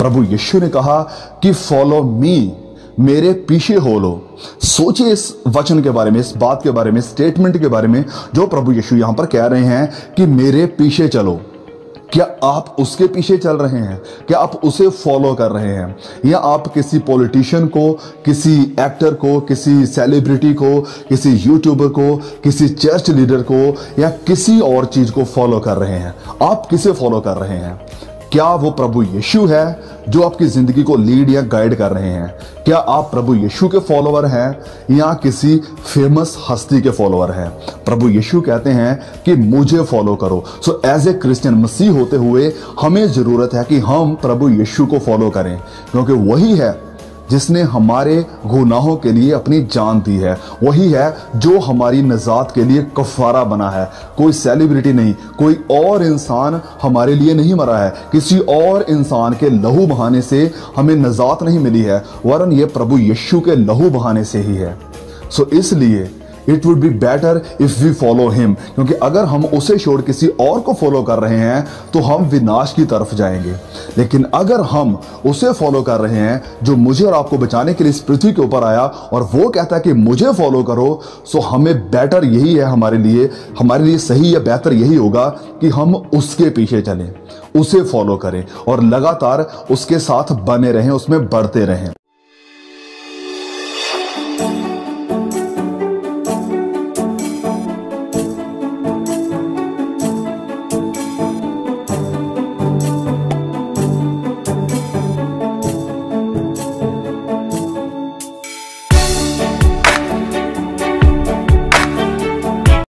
प्रभु यीशु ने कहा कि फॉलो मी मेरे पीछे हो लो। सोचिए इस वचन के बारे में, इस बात के बारे में स्टेटमेंट के बारे में, जो प्रभु यीशु यहाँ पर कह रहे हैं कि मेरे पीछे चलो। क्या आप उसके पीछे चल रहे हैं? क्या आप उसे फॉलो कर रहे हैं? या आप किसी पॉलिटिशियन को, किसी एक्टर को, किसी सेलिब्रिटी को, किसी यूट्यूबर को, किसी चर्च लीडर को, या किसी और चीज़ को फॉलो कर रहे हैं? आप किसे फॉलो कर रहे हैं? क्या वो प्रभु यीशु है जो आपकी ज़िंदगी को लीड या गाइड कर रहे हैं? क्या आप प्रभु यीशु के फॉलोअर हैं या किसी फ़ेमस हस्ती के फॉलोअर हैं? प्रभु यीशु कहते हैं कि मुझे फॉलो करो। सो एज ए क्रिश्चियन मसीह होते हुए हमें ज़रूरत है कि हम प्रभु यीशु को फॉलो करें, क्योंकि वही है जिसने हमारे गुनाहों के लिए अपनी जान दी है। वही है जो हमारी नजात के लिए कफारा बना है। कोई सेलिब्रिटी नहीं, कोई और इंसान हमारे लिए नहीं मरा है। किसी और इंसान के लहू बहाने से हमें नजात नहीं मिली है, वरन ये प्रभु यीशु के लहू बहाने से ही है। सो इसलिए it would be better if we follow him क्योंकि अगर हम उसे छोड़ किसी और को फॉलो कर रहे हैं तो हम विनाश की तरफ़ जाएँगे। लेकिन अगर हम उसे फॉलो कर रहे हैं, जो मुझे और आपको बचाने के लिए इस पृथ्वी के ऊपर आया, और वो कहता है कि मुझे फॉलो करो सो हमें बेटर यही है हमारे लिए हमारे लिए सही या बेहतर यही होगा कि हम उसके पीछे चलें, उसे फॉलो करें, और लगातार उसके साथ बने रहें, उसमें बढ़ते रहें।